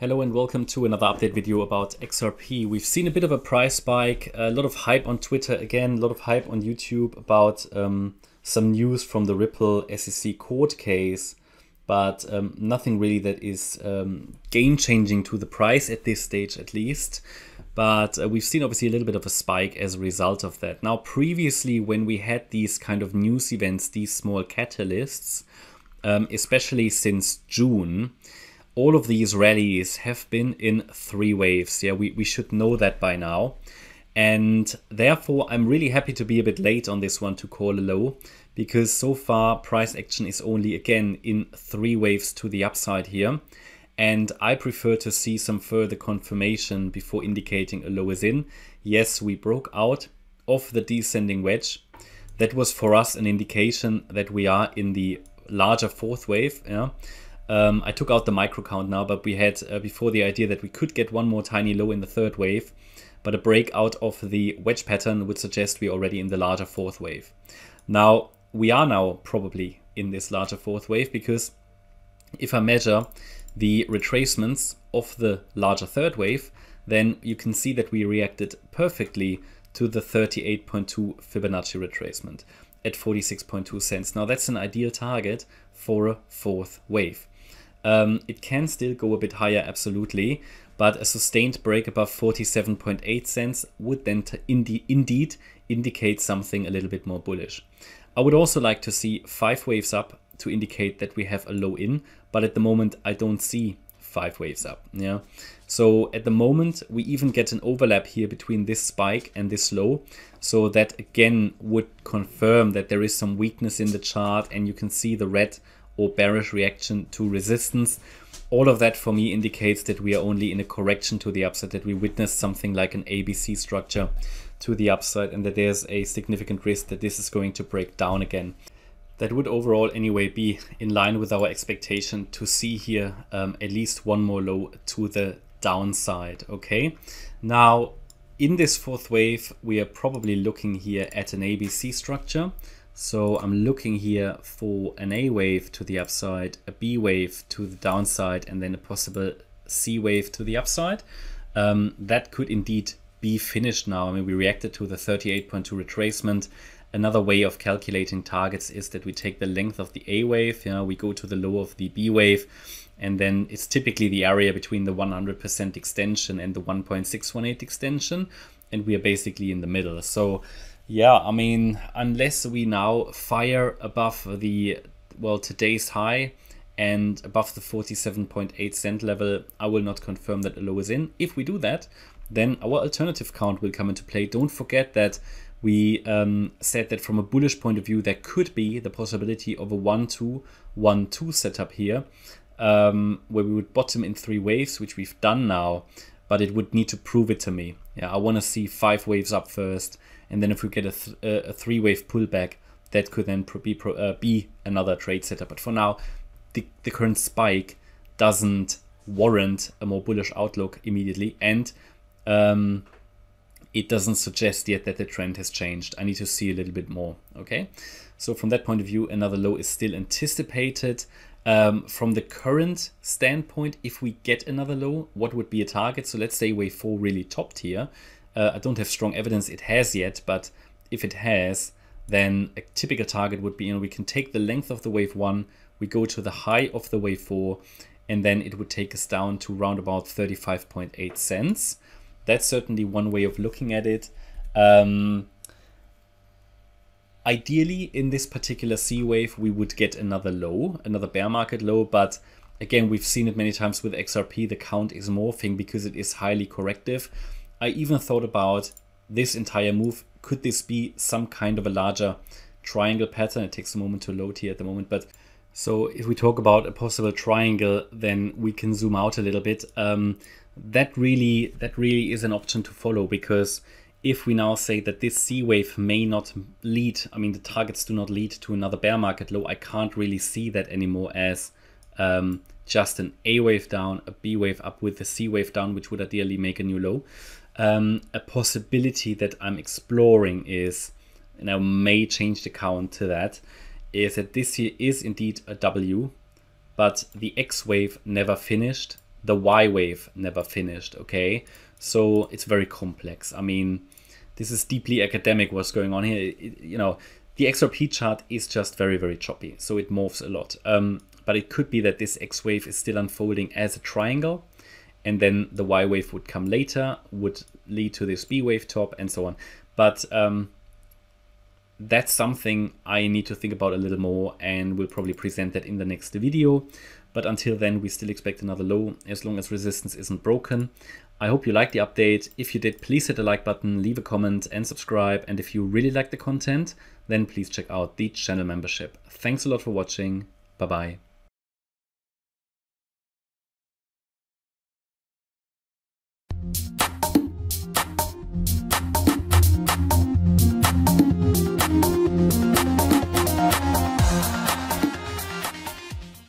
Hello and welcome to another update video about XRP. We've seen a bit of a price spike, a lot of hype on Twitter again, a lot of hype on YouTube about um, some news from the Ripple SEC court case, but um, nothing really that is um, game changing to the price at this stage at least. But uh, we've seen obviously a little bit of a spike as a result of that. Now, previously, when we had these kind of news events, these small catalysts, um, especially since June, all of these rallies have been in three waves. Yeah, we, we should know that by now. And therefore, I'm really happy to be a bit late on this one to call a low because so far price action is only again in three waves to the upside here. And I prefer to see some further confirmation before indicating a low is in. Yes, we broke out of the descending wedge. That was for us an indication that we are in the larger fourth wave. Yeah. Um, I took out the micro count now, but we had uh, before the idea that we could get one more tiny low in the third wave, but a breakout of the wedge pattern would suggest we're already in the larger fourth wave. Now, we are now probably in this larger fourth wave because if I measure the retracements of the larger third wave, then you can see that we reacted perfectly to the 38.2 Fibonacci retracement at 46.2 cents. Now that's an ideal target for a fourth wave. Um, it can still go a bit higher, absolutely, but a sustained break above 47.8 cents would then indeed indicate something a little bit more bullish. I would also like to see five waves up to indicate that we have a low in, but at the moment I don't see five waves up. Yeah. So at the moment we even get an overlap here between this spike and this low. So that again would confirm that there is some weakness in the chart and you can see the red or bearish reaction to resistance. All of that for me indicates that we are only in a correction to the upside, that we witnessed something like an ABC structure to the upside and that there's a significant risk that this is going to break down again. That would overall anyway be in line with our expectation to see here um, at least one more low to the downside, okay? Now, in this fourth wave, we are probably looking here at an ABC structure. So I'm looking here for an A wave to the upside, a B wave to the downside, and then a possible C wave to the upside. Um, that could indeed be finished now. I mean, we reacted to the 38.2 retracement. Another way of calculating targets is that we take the length of the A wave, you know, we go to the low of the B wave, and then it's typically the area between the 100% extension and the 1.618 extension, and we are basically in the middle. So yeah, I mean, unless we now fire above the, well, today's high and above the 47.8 cent level, I will not confirm that a low is in. If we do that, then our alternative count will come into play. Don't forget that we um, said that from a bullish point of view, there could be the possibility of a 1-2, 1-2 setup here, um, where we would bottom in three waves, which we've done now, but it would need to prove it to me. Yeah, I want to see five waves up first, and then if we get a, th a three wave pullback, that could then be, uh, be another trade setup. But for now, the, the current spike doesn't warrant a more bullish outlook immediately, and um, it doesn't suggest yet that the trend has changed. I need to see a little bit more, okay? So from that point of view, another low is still anticipated. Um, from the current standpoint, if we get another low, what would be a target? So let's say wave 4 really topped here. Uh, I don't have strong evidence it has yet, but if it has, then a typical target would be, you know, we can take the length of the wave 1, we go to the high of the wave 4, and then it would take us down to around about 35.8 cents. That's certainly one way of looking at it. Um, ideally, in this particular C wave, we would get another low, another bear market low, but again, we've seen it many times with XRP, the count is morphing because it is highly corrective. I even thought about this entire move. Could this be some kind of a larger triangle pattern? It takes a moment to load here at the moment, but so if we talk about a possible triangle, then we can zoom out a little bit. Um, that really that really is an option to follow because if we now say that this C wave may not lead, I mean the targets do not lead to another bear market low, I can't really see that anymore as um, just an A wave down, a B wave up with the C wave down, which would ideally make a new low. Um, a possibility that I'm exploring is, and I may change the count to that, is that this here is indeed a W, but the X wave never finished the Y wave never finished, okay? So it's very complex. I mean, this is deeply academic what's going on here. It, you know, the XRP chart is just very, very choppy, so it morphs a lot. Um, but it could be that this X wave is still unfolding as a triangle, and then the Y wave would come later, would lead to this B wave top, and so on. But um, that's something I need to think about a little more, and we'll probably present that in the next video. But until then, we still expect another low as long as resistance isn't broken. I hope you liked the update. If you did, please hit the like button, leave a comment and subscribe. And if you really like the content, then please check out the channel membership. Thanks a lot for watching. Bye bye.